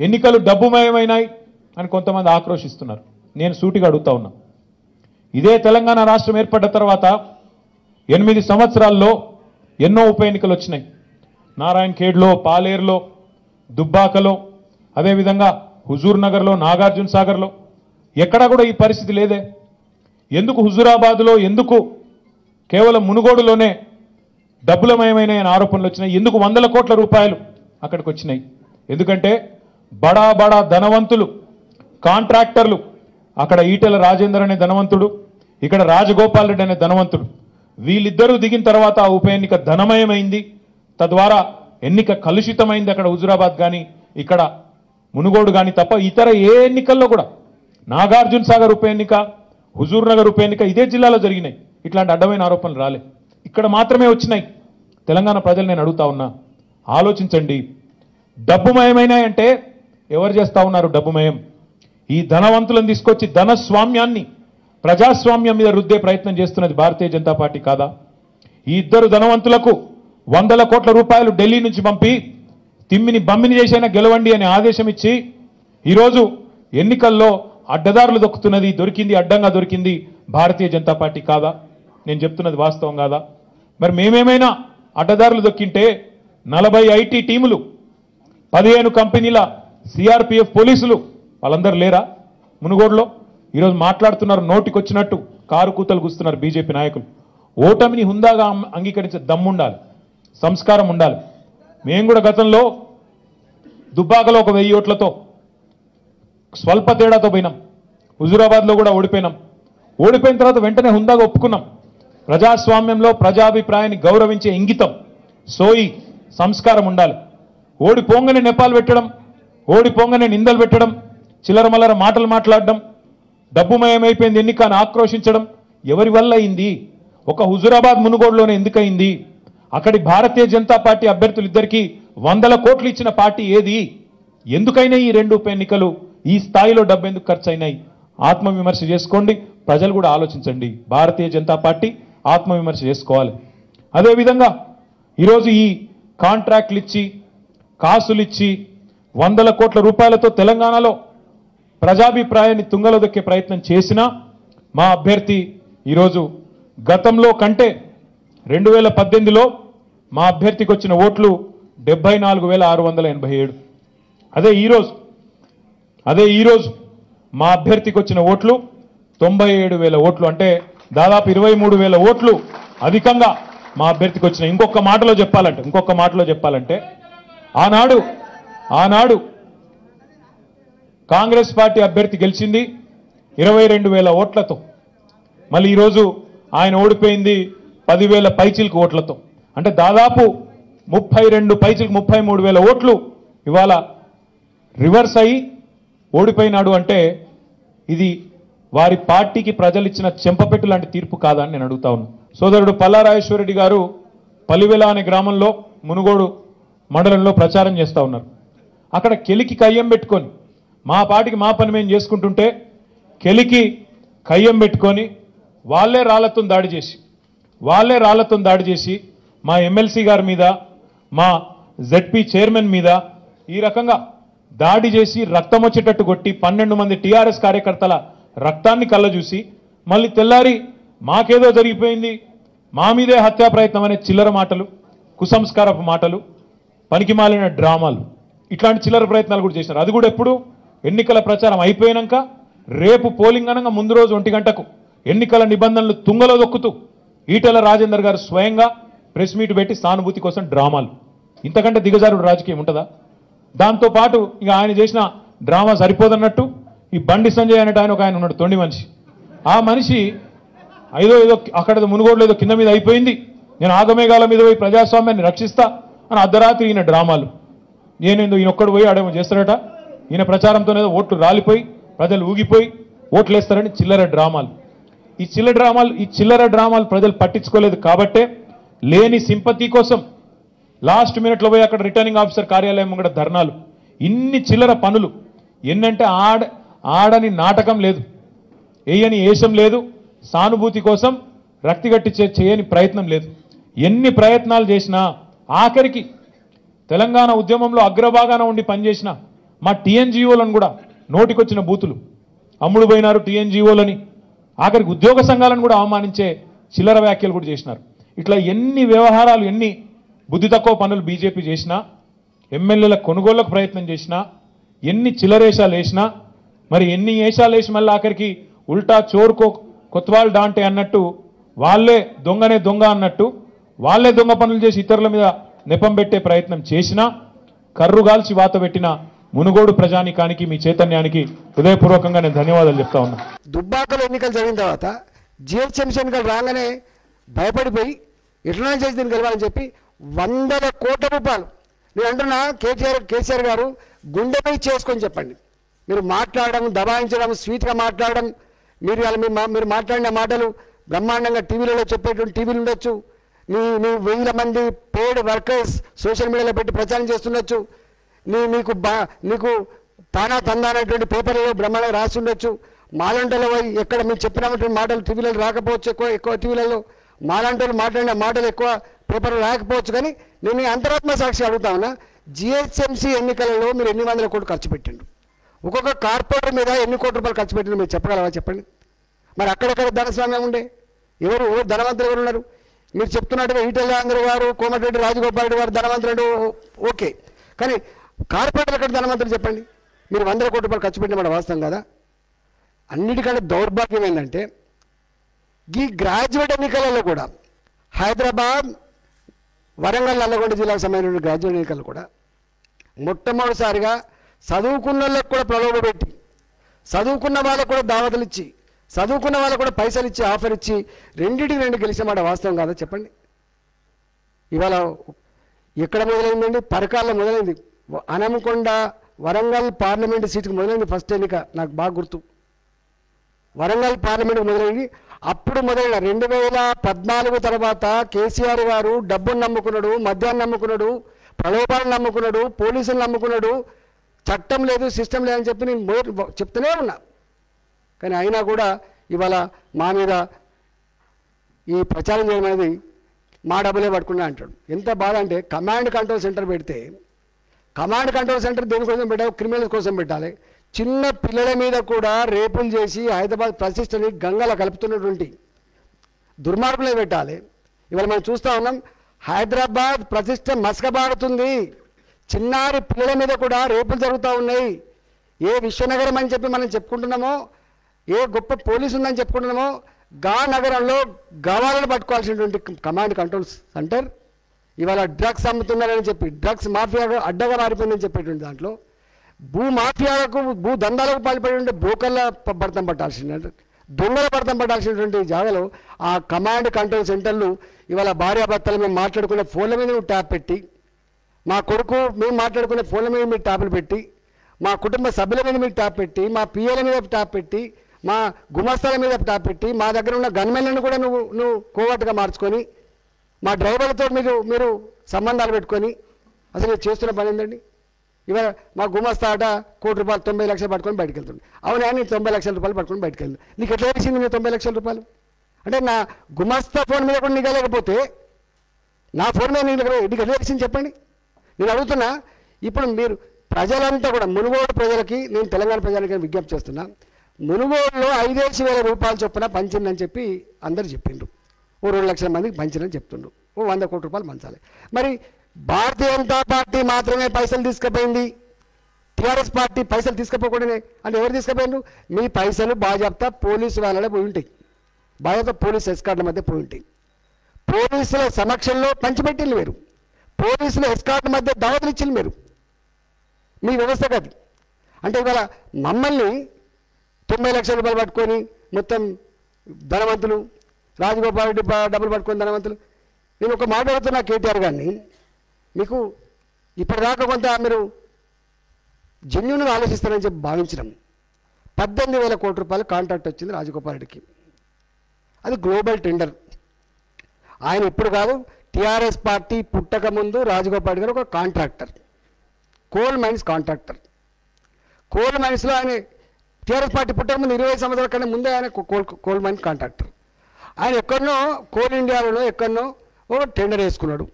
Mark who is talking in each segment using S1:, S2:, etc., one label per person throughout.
S1: ఎన్నికలు డబ్బుమయమైనాయి అని కొంతమంది ఆక్రోశిస్తున్నారు. నేను సూటిగా అడుగుతా ఉన్నా. ఇదే తెలంగాణ రాష్ట్రం ఏర్పడ్డ తర్వాత ఎనిమిది సంవత్సరాల్లో ఎన్నో ఉప ఎన్నికలు వచ్చినాయి. నారాయణ ఖేడ్లో పాలేరులో దుబ్బాకలో అదేవిధంగా హుజూర్ నగర్లో నాగార్జున సాగర్లో. ఎక్కడా కూడా ఈ పరిస్థితి లేదే. ఎందుకు హుజూరాబాద్లో ఎందుకు కేవలం మునుగోడులోనే డబ్బులమయమైన ఆరోపణలు వచ్చినాయి. ఎందుకు వందల కోట్ల రూపాయలు అక్కడికి వచ్చినాయి. ఎందుకంటే బడా బడా ధనవంతులు కాంట్రాక్టర్లు. అక్కడ ఈటెల రాజేందర్ అనే ధనవంతుడు ఇక్కడ రాజగోపాల్ రెడ్డి అనే ధనవంతుడు. వీళ్ళిద్దరూ దిగిన తర్వాత ఆ ఉప ఎన్నిక ధనమయమైంది. తద్వారా ఎన్నిక కలుషితమైంది అక్కడ హుజురాబాద్ కానీ ఇక్కడ మునుగోడు కానీ తప్ప ఇతర ఏ ఎన్నికల్లో కూడా. నాగార్జున సాగర్ ఉప ఎన్నిక హుజూర్ నగర్ ఉప ఎన్నిక ఇదే జిల్లాలో జరిగినాయి. ఇట్లాంటి అడ్డమైన ఆరోపణలు రాలే. ఇక్కడ మాత్రమే వచ్చినాయి. తెలంగాణ ప్రజలు నేను అడుగుతా ఉన్నా ఆలోచించండి. డబ్బుమయమైనాయంటే ఎవరు చేస్తా ఉన్నారు డబ్బుమయం ఈ ధనవంతులను తీసుకొచ్చి ధనస్వామ్యాన్ని ప్రజాస్వామ్యం మీద రుద్దే ప్రయత్నం చేస్తున్నది భారతీయ జనతా పార్టీ కాదా? ఈ ఇద్దరు ధనవంతులకు వందల కోట్ల రూపాయలు ఢిల్లీ నుంచి పంపి తిమ్మిని బమ్మిని చేసైనా గెలవండి అని ఆదేశం ఇచ్చి ఈరోజు ఎన్నికల్లో అడ్డదారులు దొక్కుతున్నది దొరికింది అడ్డంగా దొరికింది భారతీయ జనతా పార్టీ కాదా? నేను చెప్తున్నది వాస్తవం కాదా? మరి మేమేమైనా అడ్డదారులు దొక్కింటే నలభై ఐటీ టీములు పదిహేను కంపెనీల సిఆర్పిఎఫ్ పోలీసులు వాళ్ళందరూ లేరా? మునుగోడులో? ఈరోజు మాట్లాడుతున్నారు నోటికొచ్చినట్టు కారు కూతలు కూస్తున్నారు బీజేపీ నాయకులు. ఓటమిని హుందాగా అంగీకరించే దమ్ముండాలి సంస్కారం ఉండాలి. మేము కూడా గతంలో దుబ్బాకలో ఒక వెయ్యి ఓట్లతో స్వల్ప తేడాతో పోయినాం. హుజూరాబాద్లో కూడా ఓడిపోయినాం. ఓడిపోయిన తర్వాత వెంటనే హుందాగా ఒప్పుకున్నాం. ప్రజాస్వామ్యంలో ప్రజాభిప్రాయాన్ని గౌరవించే ఇంగితం సోయి సంస్కారం ఉండాలి. ఓడిపోంగని నెపాలు పెట్టడం ఓడిపోగానే నిందలు పెట్టడం చిల్లర మల్లర మాటలు మాట్లాడడం డబ్బుమయమైపోయింది ఎన్నిక అని ఆక్రోషించడం ఎవరి వల్ల అయింది? ఒక హుజురాబాద్ మునుగోడులోనే ఎందుకయింది అక్కడి భారతీయ జనతా పార్టీ అభ్యర్థులు ఇద్దరికీ వందల కోట్లు ఇచ్చిన పార్టీ ఏది? ఎందుకైనా ఈ రెండు ఉప ఎన్నికలు ఈ స్థాయిలో డబ్బు ఎందుకు ఖర్చు అయినాయి ఆత్మవిమర్శ చేసుకోండి ప్రజలు కూడా ఆలోచించండి. భారతీయ జనతా పార్టీ ఆత్మవిమర్శ చేసుకోవాలి. అదేవిధంగా ఈరోజు ఈ కాంట్రాక్ట్లు ఇచ్చి కాసులు ఇచ్చి వందల కోట్ల రూపాయలతో తెలంగాణలో ప్రజాభిప్రాయాన్ని తుంగలో దొక్కే ప్రయత్నం చేసినా మా అభ్యర్థి ఈరోజు గతంలో కంటే రెండు వేల పద్దెనిమిదిలో మా అభ్యర్థికి వచ్చిన ఓట్లు డెబ్బై నాలుగు వేల ఆరు వందల ఎనభై ఏడు. అదే ఈరోజు అదే ఈరోజు మా అభ్యర్థికి వచ్చిన ఓట్లు తొంభై ఏడు వేల ఓట్లు. అంటే దాదాపు ఇరవై మూడు వేల ఓట్లు అధికంగా మా అభ్యర్థికి వచ్చిన. ఇంకొక మాటలో చెప్పాలంటే ఇంకొక మాటలో చెప్పాలంటే ఆనాడు ఆనాడు కాంగ్రెస్ పార్టీ అభ్యర్థి గెలిచింది ఇరవై రెండు వేల ఓట్లతో. మళ్ళీ ఈరోజు ఆయన ఓడిపోయింది పదివేల పైచిలకు ఓట్లతో. అంటే దాదాపు ముప్పై రెండు పైచిలకు ముప్పై మూడు వేల ఓట్లు ఇవాళ రివర్స్ అయ్యి ఓడిపోయినాడు అంటే ఇది వారి పార్టీకి ప్రజలు ఇచ్చిన చెంపపెట్టు లాంటి తీర్పు కాదని నేను అడుగుతా ఉన్నాను సోదరుడు పల్లారాజేశ్వరరెడ్డి గారు పలివెల అనే గ్రామంలో మునుగోడు మండలంలో ప్రచారం చేస్తా ఉన్నారు. అక్కడ కెలికి కయ్యం పెట్టుకొని మా పాటికి మా పని మేము చేసుకుంటుంటే కెలికి కయ్యం పెట్టుకొని వాళ్ళే రాళ్ళతో దాడి చేసి వాళ్ళే రాళ్ళతో దాడి చేసి మా ఎమ్మెల్సీ గారి మీద మా జెడ్పీ చైర్మన్ మీద ఈ రకంగా దాడి చేసి రక్తం వచ్చేటట్టు కొట్టి పన్నెండు మంది టీఆర్ఎస్ కార్యకర్తల రక్తాన్ని కళ్ళ చూసి మళ్ళీ తెల్లారి మాకేదో జరిగిపోయింది మా మీదే హత్యా ప్రయత్నం అనే చిల్లర మాటలు కుసంస్కారపు మాటలు పనికిమాలిన డ్రామాలు. ఇట్లాంటి చిల్లర ప్రయత్నాలు కూడా చేశారు అది కూడా ఎప్పుడు? ఎన్నికల ప్రచారం అయిపోయినాక రేపు పోలింగ్ అనగా ముందు రోజు ఒంటి గంటకు ఎన్నికల నిబంధనలు తుంగలో దొక్కుతూ ఈటెల రాజేందర్ గారు స్వయంగా ప్రెస్ మీట్ పెట్టి సానుభూతి కోసం డ్రామాలు. ఇంతకంటే దిగజారుడు రాజకీయం ఉంటుందా? దాంతోపాటు ఇక ఆయన చేసిన డ్రామా సరిపోదన్నట్టు ఈ బండి సంజయ్ అనేట ఆయన ఒక ఆయన ఉన్నాడు తొండి మనిషి. ఆ మనిషి ఐదో ఏదో అక్కడ మునుగోడులో ఏదో కింద మీద అయిపోయింది. నేను ఆగమేఘాల మీద పోయి ప్రజాస్వామ్యాన్ని రక్షిస్తా అని అర్ధరాత్రి ఈయన డ్రామాలు. నేనేందో ఈయన ఒక్కడు పోయి ఆడేమో చేస్తాడట. ఈయన ప్రచారంతోనే ఓట్లు రాలిపోయి ప్రజలు ఊగిపోయి ఓట్లు వేస్తారని చిల్లర డ్రామాలు. ఈ చిల్లర డ్రామాలు ఈ చిల్లర డ్రామాలు ప్రజలు పట్టించుకోలేదు కాబట్టే లేని సింపతి కోసం లాస్ట్ మినిట్లో పోయి అక్కడ రిటర్నింగ్ ఆఫీసర్ కార్యాలయం కూడా ధర్నాలు. ఇన్ని చిల్లర పనులు. ఎన్నంటే ఆడ ఆడని నాటకం లేదు. వేయని ఏషం లేదు. సానుభూతి కోసం రక్తిగట్టి చేయని ప్రయత్నం లేదు. ఎన్ని ప్రయత్నాలు చేసినా ఆఖరికి తెలంగాణ ఉద్యమంలో అగ్రభాగాన ఉండి పనిచేసిన మా టీఎన్జిఓలను కూడా నోటికొచ్చిన బూతులు. అమ్ముడు పోయినారు టీఎన్జిఓలని. ఆఖరికి ఉద్యోగ సంఘాలను కూడా అవమానించే చిల్లర వ్యాఖ్యలు కూడా చేసినారు. ఇట్లా ఎన్ని వ్యవహారాలు ఎన్ని బుద్ధి తక్కువ పనులు బీజేపీ చేసినా ఎమ్మెల్యేల కొనుగోళ్ళకు ప్రయత్నం చేసినా ఎన్ని చిల్లరేషాలు వేసినా మరి ఎన్ని వేషాలు వేసి మళ్ళీ ఆఖరికి ఉల్టా చోరుకో కొత్వాల్ డాంటే అన్నట్టు వాళ్ళే దొంగనే దొంగ అన్నట్టు వాళ్ళే దొంగ పనులు చేసి ఇతరుల మీద నెపం పెట్టే ప్రయత్నం చేసినా కర్రుగాల్చి వాత పెట్టిన మునుగోడు ప్రజానికానికి మీ చైతన్యానికి హృదయపూర్వకంగా నేను ధన్యవాదాలు చెప్తా ఉన్నా.
S2: దుబ్బాకలో ఎన్నికలు జరిగిన తర్వాత జిహెచ్ఎంసీ ఎన్నికలు రాగానే భయపడిపోయి ఎట్లా చేసి దీన్ని గెలవాలని చెప్పి వందల కోట్ల రూపాయలు. నేను అంటున్నా కేటీఆర్ కేసీఆర్ గారు గుండెపై చేసుకొని చెప్పండి. మీరు మాట్లాడడం దబాయించడం స్వీట్గా మాట్లాడడం మీరు మీరు మాట్లాడిన మాటలు బ్రహ్మాండంగా టీవీలలో చెప్పేటువంటి టీవీలు ఉండొచ్చు. మీ మీ వేల మంది పేడ్ వర్కర్స్ సోషల్ మీడియాలో పెట్టి ప్రచారం చేస్తుండొచ్చు. నీ నీకు బా నీకు తానా తందా అనేటువంటి పేపర్లలో బ్రహ్మాండంగా రాసి ఉండొచ్చు. మాలంటలో పోయి ఎక్కడ మీరు చెప్పినటువంటి మాటలు టీవీలలో రాకపోవచ్చు ఎక్కువ ఎక్కువ టీవీలలో. మాలంటలు మాట్లాడిన మాటలు ఎక్కువ పేపర్లో రాకపోవచ్చు కానీ నేను మీ అంతరాత్మ సాక్షి అడుగుతా ఉన్నా జిహెచ్ఎంసీ ఎన్నికలలో మీరు ఎన్ని వందల కోట్లు ఖర్చు పెట్టిండు ఒక్కొక్క కార్పొరేటర్ మీద ఎన్ని కోట్ల రూపాయలు ఖర్చు పెట్టిండు మీరు చెప్పగలవా చెప్పండి? మరి అక్కడెక్కడ ధనస్వామ్యం ఉండే? ఎవరు ఎవరు ధనవంతులు ఎవరు ఉన్నారు? మీరు చెప్తున్నట్టుగా ఈటెల రాజేంద్ర గారు కోమటిరెడ్డి రాజగోపాల్ రెడ్డి గారు ధనవంతుడు ఓకే. కానీ కార్పొరేటర్ ఎక్కడ ధనవంతుడు చెప్పండి? మీరు వందల కోట్ల రూపాయలు ఖర్చు పెట్టిన మాట వాస్తవం కదా? అన్నిటికంటే దౌర్భాగ్యం ఏంటంటే ఈ గ్రాడ్యుయేట్ ఎన్నికలలో కూడా హైదరాబాద్ వరంగల్ నల్లగొండ జిల్లాకు సంబంధించిన గ్రాడ్యుయేట్ ఎన్నికలు కూడా మొట్టమొదటిసారిగా చదువుకున్న వాళ్ళకు కూడా ప్రలోభపెట్టి చదువుకున్న వాళ్ళకు కూడా దావతలు ఇచ్చి చదువుకున్న వాళ్ళకు కూడా పైసలు ఇచ్చి ఆఫర్ ఇచ్చి రెండింటికి రెండు గెలిచిన మాట వాస్తవం కాదా చెప్పండి. ఇవాళ ఎక్కడ మొదలైందండి? పరకాల్లో మొదలైంది. అనమకొండ వరంగల్ పార్లమెంట్ సీటుకు మొదలైంది ఫస్ట్ ఎన్నిక. నాకు బాగా గుర్తు. వరంగల్ పార్లమెంట్ మొదలైంది. అప్పుడు మొదలైన రెండు వేల పద్నాలుగు తర్వాత కేసీఆర్ గారు డబ్బును నమ్ముకున్నాడు మద్యాన్ని నమ్ముకున్నాడు ప్రలోభాలను నమ్ముకున్నాడు పోలీసులు నమ్ముకున్నాడు. చట్టం లేదు సిస్టమ్ లేదని చెప్పి నేను చెప్తూనే ఉన్నా. కానీ అయినా కూడా ఇవాళ మా మీద ఈ ప్రచారం చేయడం అనేది మా డబ్బులే పట్టుకున్నా అంటాడు. ఎంత బాధ అంటే కమాండ్ కంట్రోల్ సెంటర్ పెడితే కమాండ్ కంట్రోల్ సెంటర్ దేనికోసం పెట్టాలి? క్రిమినల్స్ కోసం పెట్టాలి. చిన్న పిల్లల మీద కూడా రేపులు చేసి హైదరాబాద్ ప్రతిష్టని గంగల కలుపుతున్నటువంటి దుర్మార్గులే పెట్టాలి. ఇవాళ మనం చూస్తూ ఉన్నాం హైదరాబాద్ ప్రతిష్ట మసకబారుతుంది. చిన్నారి పిల్లల మీద కూడా రేపులు జరుగుతూ ఉన్నాయి. ఏ విశ్వనగరం అని చెప్పి మనం చెప్పుకుంటున్నామో ఏ గొప్ప పోలీసు ఉందని చెప్పుకుంటున్నామో గా నగరంలో గవాలను పట్టుకోవాల్సినటువంటి కమాండ్ కంట్రోల్ సెంటర్ ఇవాళ డ్రగ్స్ అమ్ముతున్నారని చెప్పి డ్రగ్స్ మాఫియా అడ్డగా మారిపోయిందని చెప్పేటువంటి దాంట్లో భూ మాఫియాలకు భూ దందాలకు పాల్పడి బ్రోకర్ల భర్తం పట్టాల్సిన దొంగల భర్తం పట్టాల్సినటువంటి జాగాలో ఆ కమాండ్ కంట్రోల్ సెంటర్లు ఇవాళ భార్యాభర్తలు మేము మాట్లాడుకునే ఫోన్ల మీద నువ్వు ట్యాప్ పెట్టి మా కొడుకు మేము మాట్లాడుకునే ఫోన్ల మీద మీరు ట్యాపులు పెట్టి మా కుటుంబ సభ్యుల మీద మీరు ట్యాప్ పెట్టి మా పిఎల మీద ట్యాప్ పెట్టి మా గుమస్తాల మీద పెట్టి మా దగ్గర ఉన్న గన్మెన్లను కూడా నువ్వు నువ్వు కోవట్టుగా మార్చుకొని మా డ్రైవర్లతో మీరు మీరు సంబంధాలు పెట్టుకొని అసలు చేస్తున్న పని ఏంటండి ఇవాళ మా గుమస్తా ఆట కోటి రూపాయలు తొంభై లక్షలు పట్టుకొని బయటకు వెళ్తుంది అవునా నేను తొంభై లక్షల రూపాయలు పట్టుకొని బయటకు వెళ్తుంది నీకు ఎట్లా తెలిసింది నేను తొంభై లక్షల రూపాయలు? అంటే నా గుమస్తా ఫోన్ మీద కూడా నిగలేకపోతే నా ఫోన్ మీద నీకు నీకు ఎట్లా తెలిసింది చెప్పండి? నేను అడుగుతున్నా ఇప్పుడు మీరు ప్రజలంతా కూడా మునుగోడు ప్రజలకి నేను తెలంగాణ ప్రజలకి విజ్ఞప్తి చేస్తున్నా మునుగోడులో ఐదేసి వేల రూపాయలు చొప్పున పంచిందని చెప్పి అందరు చెప్పిండ్రు. ఓ రెండు లక్షల మందికి పంచిందని చెప్తుండ్రు. ఓ వంద కోటి రూపాయలు పంచాలి. మరి భారతీయ జనతా పార్టీ మాత్రమే పైసలు తీసుకుపోయింది. టీఆర్ఎస్ పార్టీ పైసలు తీసుకుపోకూడనే అంటే ఎవరు తీసుకుపోయిండ్రు? మీ పైసలు బాజాప్తా పోలీసు వాళ్ళలో పోయి ఉంటాయి. బాజాప్తా పోలీస్ ఎస్కార్డ్ల మధ్య పోయి ఉంటాయి. పోలీసుల సమక్షంలో పంచిపెట్టింది మీరు పోలీసుల ఎస్కార్డ్ల మధ్య దావతులు ఇచ్చింది మీరు మీ వ్యవస్థ కాదు. అంటే ఇవాళ మమ్మల్ని తొంభై లక్షల రూపాయలు పట్టుకొని మొత్తం ధనవంతులు రాజగోపాల్ రెడ్డి డబ్బులు పట్టుకొని ధనవంతులు. నేను ఒక మాట అడుగుతున్నా కేటీఆర్ గారిని. మీకు ఇప్పటిదాకా కొంత మీరు జెన్యున్గా ఆలోచిస్తారని చెప్పి భావించడం. పద్దెనిమిది వేల కోట్ల రూపాయలు కాంట్రాక్ట్ వచ్చింది రాజగోపాల్ రెడ్డికి. అది గ్లోబల్ టెండర్ ఆయన ఇప్పుడు కాదు టీఆర్ఎస్ పార్టీ పుట్టక ముందు రాజగోపాల్ రెడ్డి గారు ఒక contractor coal mines contractor coal మైన్స్లో ఆయన టీఆర్ఎస్ పార్టీ పుట్టక ముందు ఇరవై సంవత్సరాల కన్నా ముందే ఆయన కోల్ కోల్ మైన్ కాంట్రాక్టర్. ఆయన ఎక్కడనో కోల్ ఇండియాలో ఎక్కడనో ఒక టెండర్ వేసుకున్నాడు.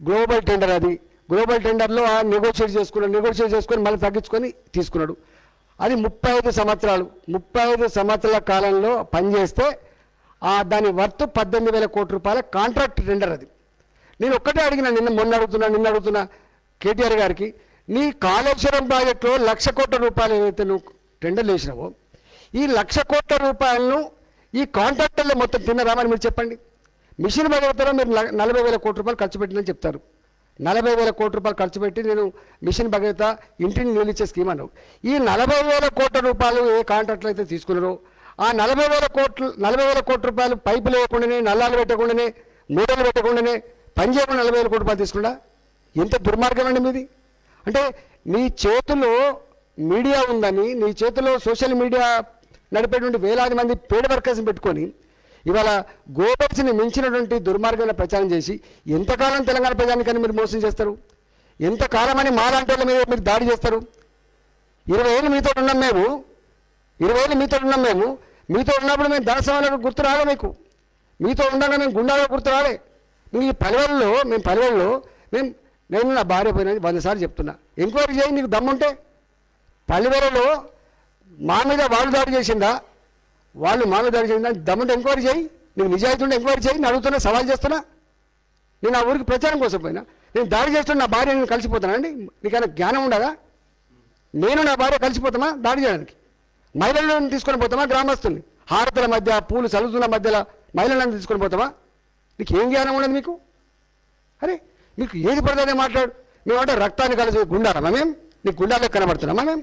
S2: గ్లోబల్ టెండర్ అది. గ్లోబల్ టెండర్లో నెగోషియేట్ చేసుకున్నాడు నెగోషియేట్ చేసుకొని మళ్ళీ తగ్గించుకొని తీసుకున్నాడు. అది ముప్పై ఐదు సంవత్సరాలు. ముప్పై ఐదు సంవత్సరాల కాలంలో పనిచేస్తే దాని వర్త్ పద్దెనిమిది వేల కోట్ల రూపాయల కాంట్రాక్ట్ టెండర్ అది. నేను ఒక్కటే అడిగిన నిన్న మొన్న అడుగుతున్నా నిన్న అడుగుతున్నా కేటీఆర్ గారికి నీ కాళేశ్వరం ప్రాజెక్టులో లక్ష కోట్ల రూపాయలు ఏదైతే నువ్వు టెండర్లు వేసినావో ఈ లక్ష కోట్ల రూపాయలను ఈ కాంట్రాక్టర్లు మొత్తం తిన్నరామని మీరు చెప్పండి? మిషన్ భగవతలో మీరు నలభై వేల కోట్ల రూపాయలు ఖర్చు పెట్టిందని చెప్తారు. నలభై వేల కోట్ల రూపాయలు ఖర్చు పెట్టి నేను మిషన్ భగవత ఇంటిని నిలిచే స్కీమ్ అన్నావు. ఈ నలభై వేల కోట్ల రూపాయలు ఏ కాంట్రాక్ట్లు అయితే తీసుకున్నారో ఆ నలభై వేల కోట్లు నలభై వేల కోట్ల రూపాయలు పైపులు వేయకుండానే నల్లాలు పెట్టకుండానే మూడలు పెట్టకుండానే పని చేయకుండా నలభై వేల కోట్ల రూపాయలు తీసుకుండా ఎంత దుర్మార్గం అండి మీది? అంటే మీ చేతుల్లో మీడియా ఉందని నీ చేతిలో సోషల్ మీడియా నడిపేటువంటి వేలాది మంది పేడ వర్కర్స్ని పెట్టుకొని ఇవాళ గోబర్స్ని మించినటువంటి దుర్మార్గమైన ప్రచారం చేసి ఎంతకాలం తెలంగాణ ప్రజానికని మీరు మోసం చేస్తారు? ఎంతకాలం అని మాలాంటి వాళ్ళ మీద మీరు దాడి చేస్తారు? ఇరవై ఏళ్ళు మీతో ఉన్నాం మేము. ఇరవై ఏళ్ళు మీతో ఉన్నాం మేము. మీతో ఉన్నప్పుడు మేము దాసవాళ్ళకు గుర్తు రాలే మీకు. మీతో ఉండగా మేము గుండాలో గుర్తు రాలే. మీ పల్లెల్లో మేము పల్లెల్లో మేము నేను నా భార్య పోయినది వంద సార్లు చెప్తున్నా. ఎంక్వైరీ చేయి నీకు దమ్ముంటే. పల్లెవరంలో మా మీద వాళ్ళు దాడి చేసిందా? వాళ్ళు మా మీద దాడి చేసిందా? దమ్ముంటే ఎంక్వైరీ చేయి. నువ్వు నిజాయితీ ఉంటే ఎంక్వైరీ చేయి. నేను అడుగుతున్నా సవాల్ చేస్తున్నా. నేను ఆ ఊరికి ప్రచారం కోసం పోయినా. నేను దాడి చేస్తున్న నా భార్య నేను కలిసిపోతానండి నీకైనా జ్ఞానం ఉండదా నేను నా భార్య కలిసిపోతామా దాడి చేయడానికి. మహిళలను తీసుకొని పోతామా? గ్రామస్తుల్ని. హారతుల మధ్య పూలు చదువుతున్న మధ్యలో మహిళలను తీసుకొని పోతామా? నీకు ఏం జ్ఞానం ఉండదు మీకు? అరే మీకు ఏది పడితే మాట్లాడు. మేమంటే రక్తాన్ని కలిసి గుండారా మేము నీకు గుండాలకు కనబడుతున్నామా మేము